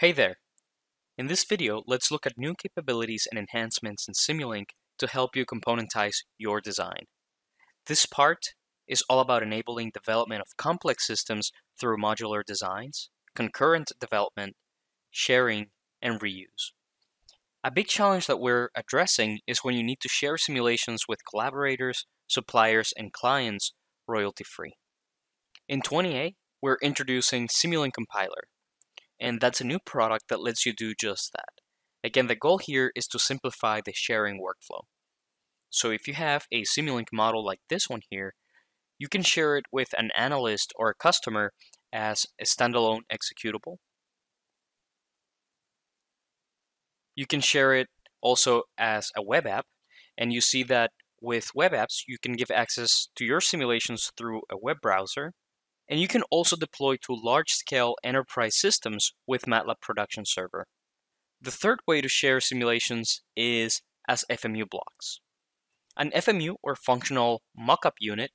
Hey there! In this video, let's look at new capabilities and enhancements in Simulink to help you componentize your design. This part is all about enabling development of complex systems through modular designs, concurrent development, sharing, and reuse. A big challenge that we're addressing is when you need to share simulations with collaborators, suppliers, and clients royalty-free. In 20A, we're introducing Simulink Compiler, and that's a new product that lets you do just that. Again, the goal here is to simplify the sharing workflow. So if you have a Simulink model like this one here, you can share it with an analyst or a customer as a standalone executable. You can share it also as a web app, and you see that with web apps, you can give access to your simulations through a web browser, and you can also deploy to large-scale enterprise systems with MATLAB Production Server. The third way to share simulations is as FMU blocks. An FMU, or Functional Mockup Unit,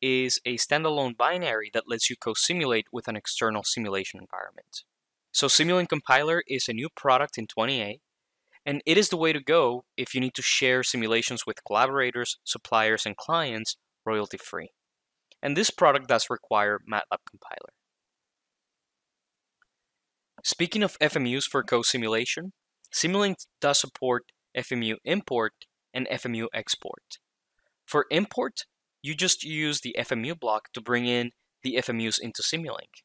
is a standalone binary that lets you co-simulate with an external simulation environment. So Simulink Compiler is a new product in 20A, and it is the way to go if you need to share simulations with collaborators, suppliers, and clients royalty-free and this product does require MATLAB compiler. Speaking of FMUs for co-simulation, Simulink does support FMU import and FMU export. For import, you just use the FMU block to bring in the FMUs into Simulink.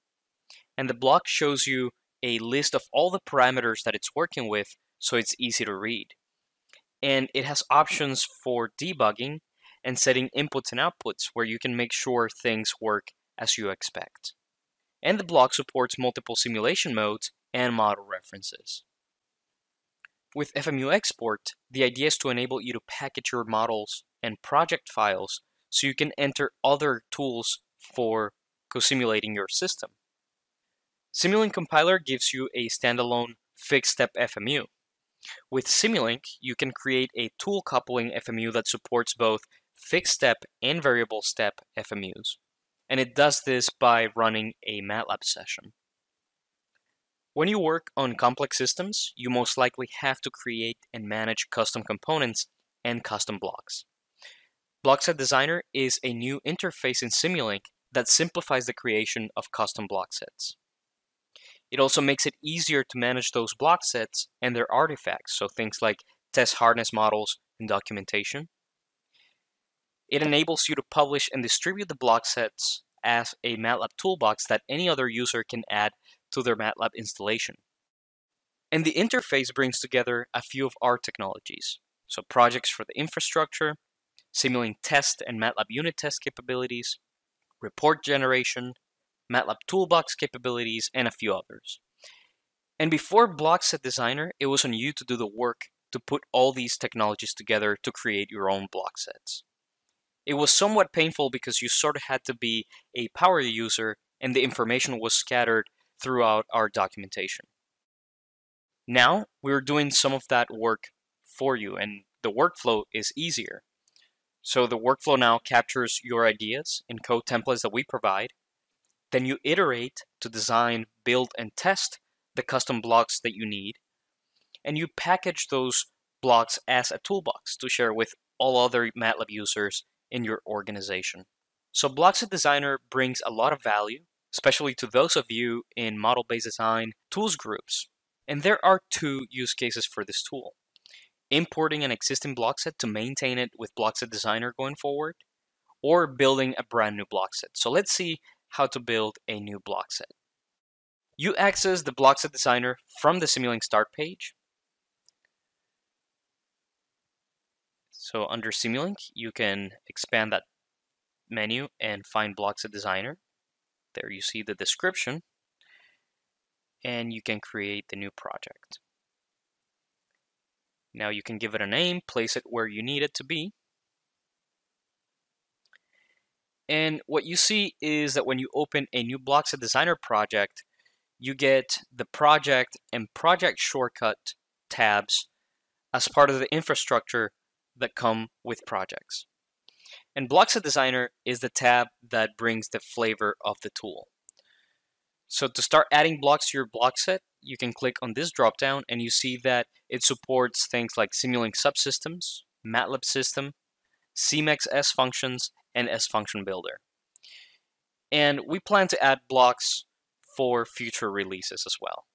And the block shows you a list of all the parameters that it's working with so it's easy to read. And it has options for debugging and setting inputs and outputs where you can make sure things work as you expect. And the block supports multiple simulation modes and model references. With FMU Export, the idea is to enable you to package your models and project files so you can enter other tools for co-simulating your system. Simulink Compiler gives you a standalone fixed step FMU. With Simulink, you can create a tool coupling FMU that supports both fixed step and variable step FMUs. And it does this by running a MATLAB session. When you work on complex systems, you most likely have to create and manage custom components and custom blocks. Blockset Designer is a new interface in Simulink that simplifies the creation of custom block sets. It also makes it easier to manage those block sets and their artifacts, so things like test harness models and documentation. It enables you to publish and distribute the block sets as a MATLAB toolbox that any other user can add to their MATLAB installation. And the interface brings together a few of our technologies. So projects for the infrastructure, Simulink test and MATLAB unit test capabilities, report generation, MATLAB toolbox capabilities, and a few others. And before Blockset Designer, it was on you to do the work to put all these technologies together to create your own block sets. It was somewhat painful because you sort of had to be a power user and the information was scattered throughout our documentation. Now we're doing some of that work for you and the workflow is easier. So the workflow now captures your ideas in code templates that we provide. Then you iterate to design, build, and test the custom blocks that you need. And you package those blocks as a toolbox to share with all other MATLAB users in your organization. So Blockset Designer brings a lot of value, especially to those of you in model-based design tools groups. And there are two use cases for this tool. Importing an existing block set to maintain it with Blockset Designer going forward, or building a brand new block set. So let's see how to build a new block set. You access the Blockset Designer from the Simulink start page, So under Simulink, you can expand that menu and find Blockset Designer. There you see the description and you can create the new project. Now you can give it a name, place it where you need it to be. And what you see is that when you open a new Blockset Designer project, you get the project and project shortcut tabs as part of the infrastructure that come with projects. And Blockset Designer is the tab that brings the flavor of the tool. So to start adding blocks to your block set, you can click on this dropdown and you see that it supports things like Simulink subsystems, MATLAB system, CMEX S functions, and S function builder. And we plan to add blocks for future releases as well.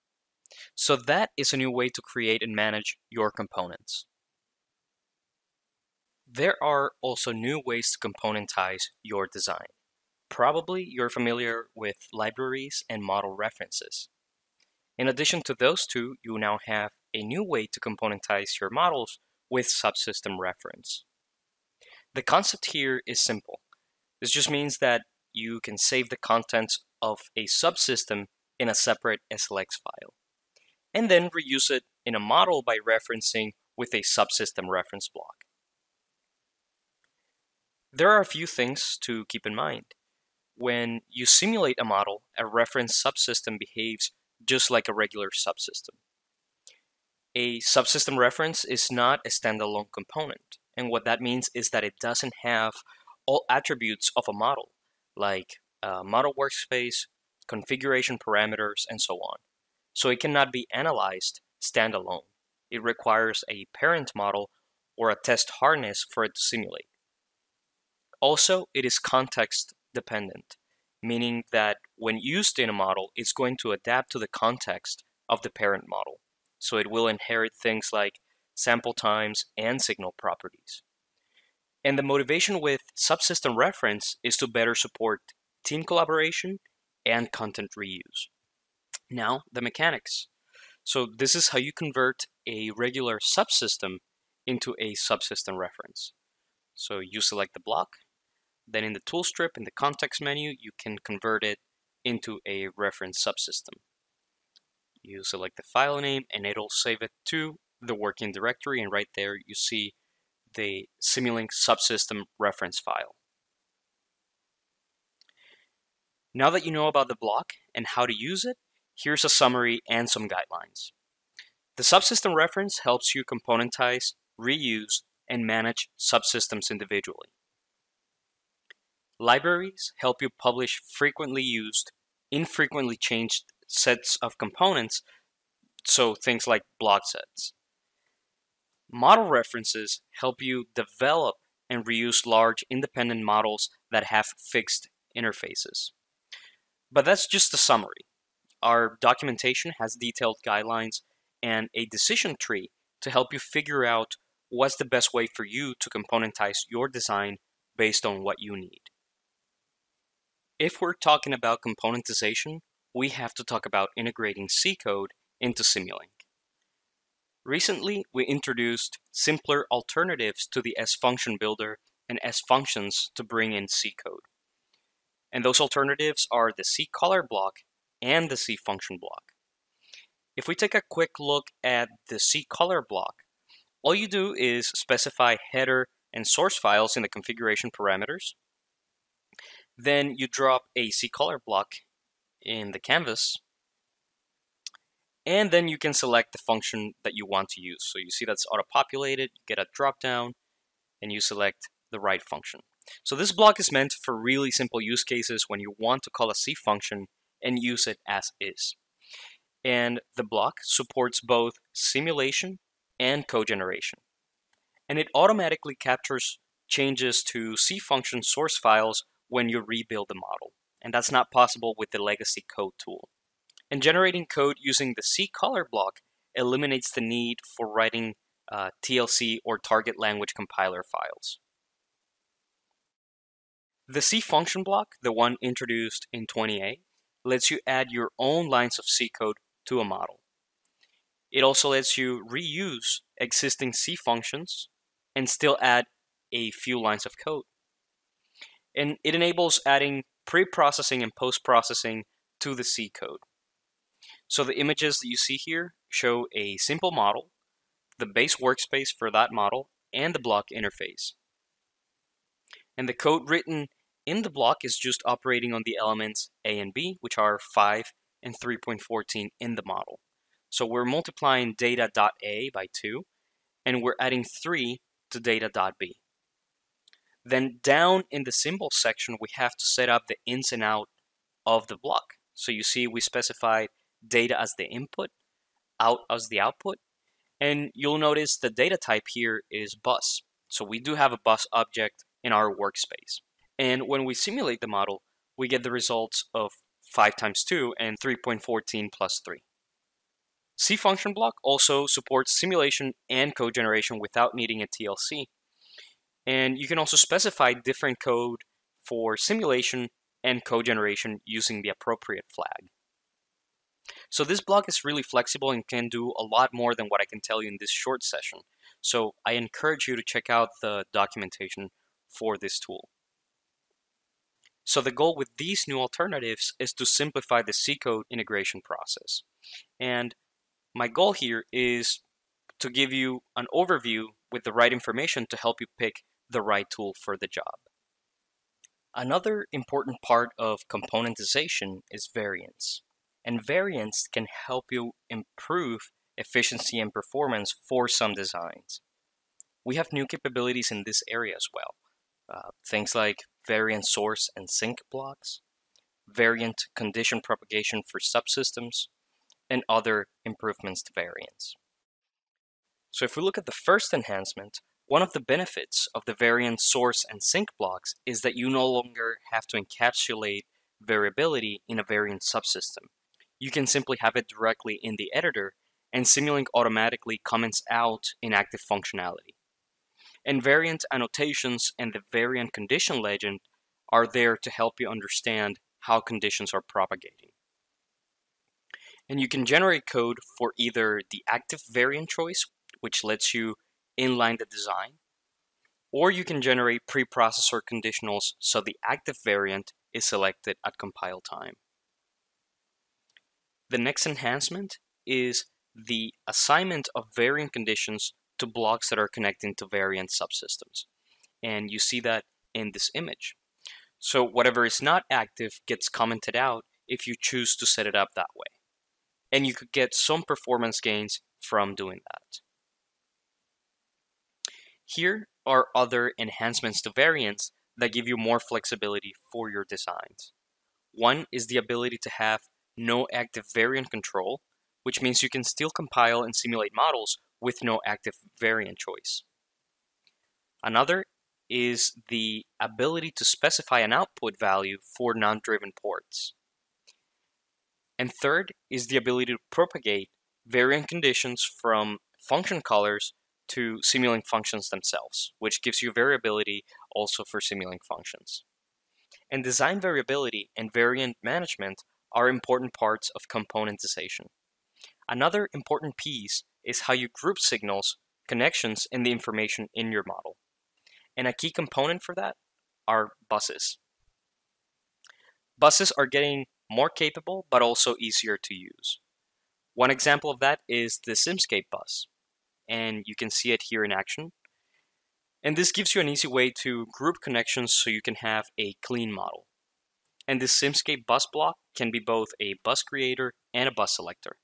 So that is a new way to create and manage your components. There are also new ways to componentize your design. Probably you're familiar with libraries and model references. In addition to those two, you now have a new way to componentize your models with subsystem reference. The concept here is simple. This just means that you can save the contents of a subsystem in a separate SLX file, and then reuse it in a model by referencing with a subsystem reference block. There are a few things to keep in mind. When you simulate a model, a reference subsystem behaves just like a regular subsystem. A subsystem reference is not a standalone component, and what that means is that it doesn't have all attributes of a model, like a model workspace, configuration parameters, and so on. So it cannot be analyzed standalone. It requires a parent model or a test harness for it to simulate. Also, it is context dependent, meaning that when used in a model, it's going to adapt to the context of the parent model. So it will inherit things like sample times and signal properties. And the motivation with subsystem reference is to better support team collaboration and content reuse. Now, the mechanics. So this is how you convert a regular subsystem into a subsystem reference. So you select the block, then in the tool strip, in the context menu, you can convert it into a reference subsystem. You select the file name and it'll save it to the working directory and right there you see the Simulink subsystem reference file. Now that you know about the block and how to use it, here's a summary and some guidelines. The subsystem reference helps you componentize, reuse, and manage subsystems individually. Libraries help you publish frequently used, infrequently changed sets of components, so things like block sets. Model references help you develop and reuse large independent models that have fixed interfaces. But that's just a summary. Our documentation has detailed guidelines and a decision tree to help you figure out what's the best way for you to componentize your design based on what you need. If we're talking about componentization, we have to talk about integrating C code into Simulink. Recently, we introduced simpler alternatives to the S function builder and S functions to bring in C code. And those alternatives are the C Caller block and the C function block. If we take a quick look at the C Caller block, all you do is specify header and source files in the configuration parameters, then you drop a C Caller block in the canvas. And then you can select the function that you want to use. So you see that's auto-populated, you get a drop down, and you select the right function. So this block is meant for really simple use cases when you want to call a C function and use it as is. And the block supports both simulation and code generation. And it automatically captures changes to C function source files when you rebuild the model, and that's not possible with the legacy code tool. And generating code using the C Caller block eliminates the need for writing uh, TLC or target language compiler files. The C function block, the one introduced in 20A, lets you add your own lines of C code to a model. It also lets you reuse existing C functions and still add a few lines of code and it enables adding pre-processing and post-processing to the C code. So the images that you see here show a simple model, the base workspace for that model, and the block interface. And the code written in the block is just operating on the elements A and B, which are 5 and 3.14 in the model. So we're multiplying data.a by 2, and we're adding 3 to data.b. Then down in the symbol section, we have to set up the ins and out of the block. So you see we specified data as the input, out as the output, and you'll notice the data type here is bus. So we do have a bus object in our workspace. And when we simulate the model, we get the results of 5 times 2 and 3.14 plus 3. C function block also supports simulation and code generation without needing a TLC. And you can also specify different code for simulation and code generation using the appropriate flag. So this block is really flexible and can do a lot more than what I can tell you in this short session. So I encourage you to check out the documentation for this tool. So the goal with these new alternatives is to simplify the C code integration process. And my goal here is to give you an overview with the right information to help you pick the right tool for the job. Another important part of componentization is variants. And variants can help you improve efficiency and performance for some designs. We have new capabilities in this area as well. Uh, things like variant source and sink blocks, variant condition propagation for subsystems, and other improvements to variants. So if we look at the first enhancement, one of the benefits of the variant source and sink blocks is that you no longer have to encapsulate variability in a variant subsystem. You can simply have it directly in the editor and Simulink automatically comments out inactive functionality. And variant annotations and the variant condition legend are there to help you understand how conditions are propagating. And you can generate code for either the active variant choice, which lets you inline the design, or you can generate preprocessor conditionals so the active variant is selected at compile time. The next enhancement is the assignment of variant conditions to blocks that are connecting to variant subsystems. And you see that in this image. So whatever is not active gets commented out if you choose to set it up that way. And you could get some performance gains from doing that. Here are other enhancements to variants that give you more flexibility for your designs. One is the ability to have no active variant control, which means you can still compile and simulate models with no active variant choice. Another is the ability to specify an output value for non-driven ports. And third is the ability to propagate variant conditions from function callers to Simulink functions themselves, which gives you variability also for Simulink functions. And design variability and variant management are important parts of componentization. Another important piece is how you group signals, connections, and the information in your model. And a key component for that are buses. Buses are getting more capable, but also easier to use. One example of that is the Simscape bus, and you can see it here in action. And this gives you an easy way to group connections so you can have a clean model. And this Simscape bus block can be both a bus creator and a bus selector.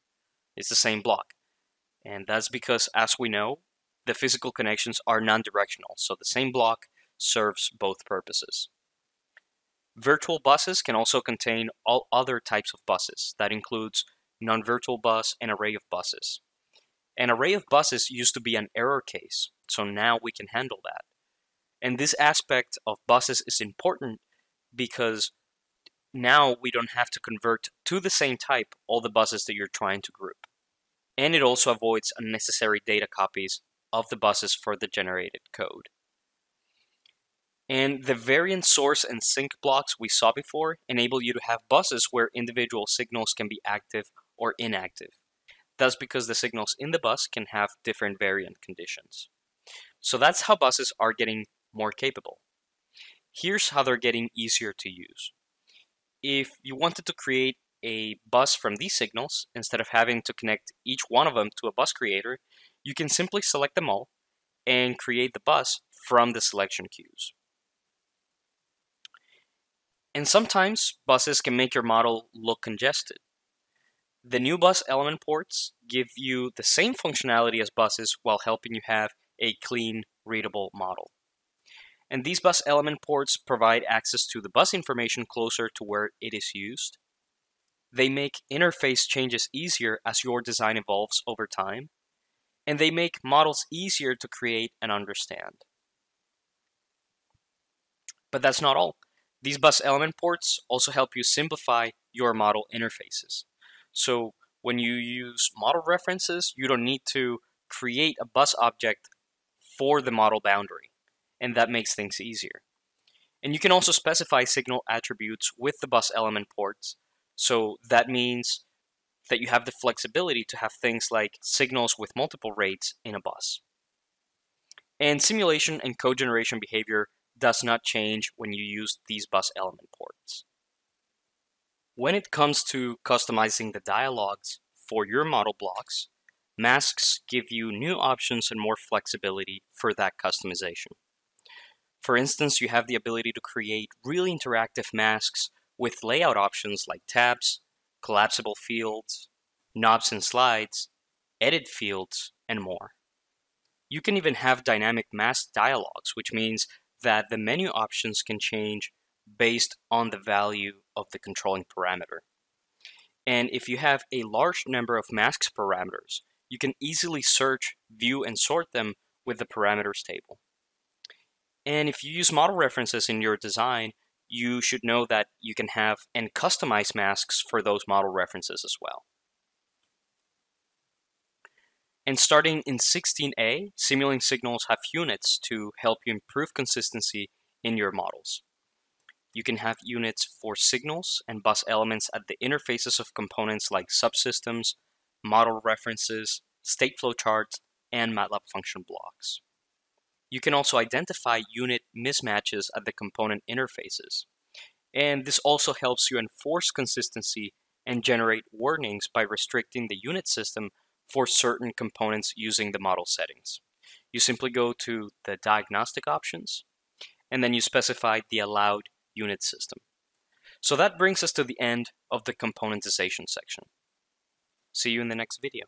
It's the same block. And that's because, as we know, the physical connections are non-directional, so the same block serves both purposes. Virtual buses can also contain all other types of buses. That includes non-virtual bus and array of buses. An array of buses used to be an error case, so now we can handle that. And this aspect of buses is important because now we don't have to convert to the same type all the buses that you're trying to group. And it also avoids unnecessary data copies of the buses for the generated code. And the variant source and sink blocks we saw before enable you to have buses where individual signals can be active or inactive. That's because the signals in the bus can have different variant conditions. So that's how buses are getting more capable. Here's how they're getting easier to use if you wanted to create a bus from these signals, instead of having to connect each one of them to a bus creator, you can simply select them all and create the bus from the selection queues. And sometimes buses can make your model look congested. The new bus element ports give you the same functionality as buses while helping you have a clean, readable model. And these bus element ports provide access to the bus information closer to where it is used. They make interface changes easier as your design evolves over time, and they make models easier to create and understand. But that's not all. These bus element ports also help you simplify your model interfaces. So when you use model references, you don't need to create a bus object for the model boundary, and that makes things easier. And you can also specify signal attributes with the bus element ports. So that means that you have the flexibility to have things like signals with multiple rates in a bus. And simulation and code generation behavior does not change when you use these bus element ports. When it comes to customizing the dialogues for your model blocks, masks give you new options and more flexibility for that customization. For instance, you have the ability to create really interactive masks with layout options like tabs, collapsible fields, knobs and slides, edit fields, and more. You can even have dynamic mask dialogues, which means that the menu options can change based on the value of the controlling parameter. And if you have a large number of masks parameters, you can easily search, view, and sort them with the parameters table. And if you use model references in your design, you should know that you can have and customize masks for those model references as well. And starting in 16a, Simulink signals have units to help you improve consistency in your models. You can have units for signals and bus elements at the interfaces of components like subsystems, model references, Stateflow charts, and MATLAB function blocks. You can also identify unit mismatches at the component interfaces. And this also helps you enforce consistency and generate warnings by restricting the unit system for certain components using the model settings. You simply go to the diagnostic options, and then you specify the allowed unit system. So that brings us to the end of the componentization section. See you in the next video.